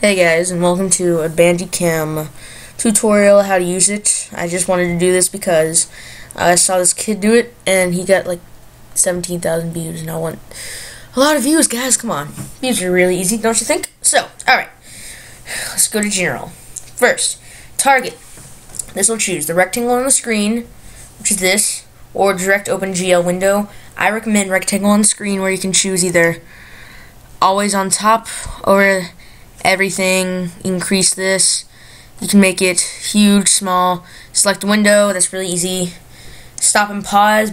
Hey guys, and welcome to a Bandicam tutorial how to use it. I just wanted to do this because I saw this kid do it, and he got like 17,000 views, and I want a lot of views, guys. Come on. Views are really easy, don't you think? So, alright. Let's go to General. First, Target. This will choose the rectangle on the screen, which is this, or direct open GL window. I recommend rectangle on the screen where you can choose either always on top or everything, increase this. You can make it huge, small. Select window, that's really easy. Stop and pause,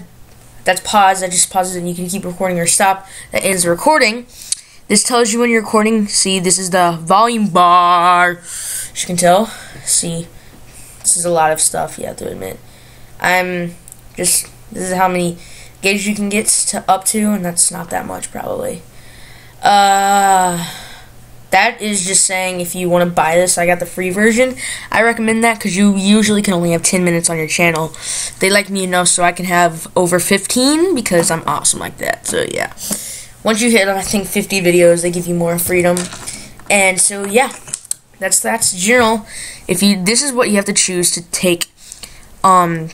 that's pause, that just pauses and you can keep recording or stop. That ends the recording. This tells you when you're recording. See, this is the volume bar. As you can tell, see, this is a lot of stuff, you have to admit. I'm just, this is how many gauges you can get to up to, and that's not that much, probably. Uh that is just saying if you want to buy this, I got the free version. I recommend that because you usually can only have 10 minutes on your channel. They like me enough so I can have over 15 because I'm awesome like that. So yeah, once you hit I think 50 videos, they give you more freedom. And so yeah, that's that's general. If you this is what you have to choose to take um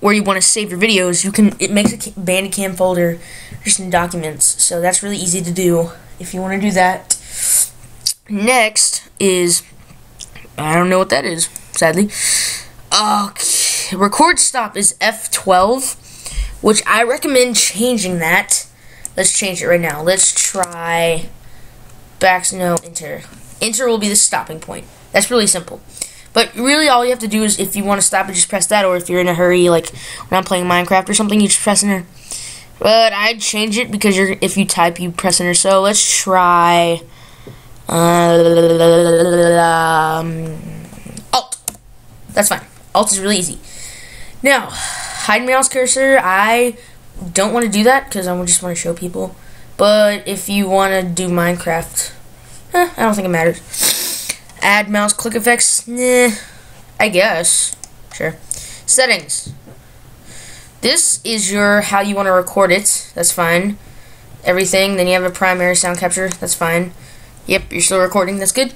where you want to save your videos, you can it makes a Bandicam folder just in documents. So that's really easy to do if you want to do that. Next is I don't know what that is, sadly. Okay, record stop is F12, which I recommend changing that. Let's change it right now. Let's try back no enter. Enter will be the stopping point. That's really simple. But really all you have to do is if you want to stop it just press that or if you're in a hurry like when I'm playing Minecraft or something you just press enter. But I'd change it because you're if you type you press enter. So let's try um, Alt. That's fine. Alt is really easy. Now, hide mouse cursor. I don't want to do that because I just want to show people. But if you want to do Minecraft, eh, I don't think it matters. Add mouse click effects. I guess. Sure. Settings. This is your how you want to record it. That's fine. Everything. Then you have a primary sound capture. That's fine. Yep, you're still recording. That's good.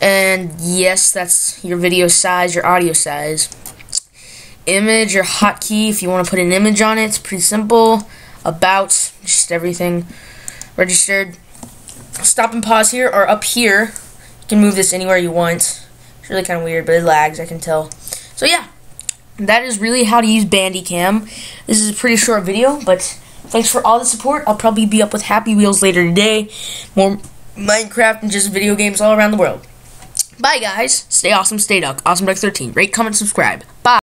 And yes, that's your video size, your audio size. Image or hotkey, if you want to put an image on it, it's pretty simple. About, just everything registered. Stop and pause here, or up here. You can move this anywhere you want. It's really kind of weird, but it lags, I can tell. So yeah, that is really how to use Bandicam. This is a pretty short video, but thanks for all the support. I'll probably be up with Happy Wheels later today. More Minecraft and just video games all around the world. Bye, guys. Stay awesome, stay duck. Awesome Duck 13. Rate, comment, subscribe. Bye.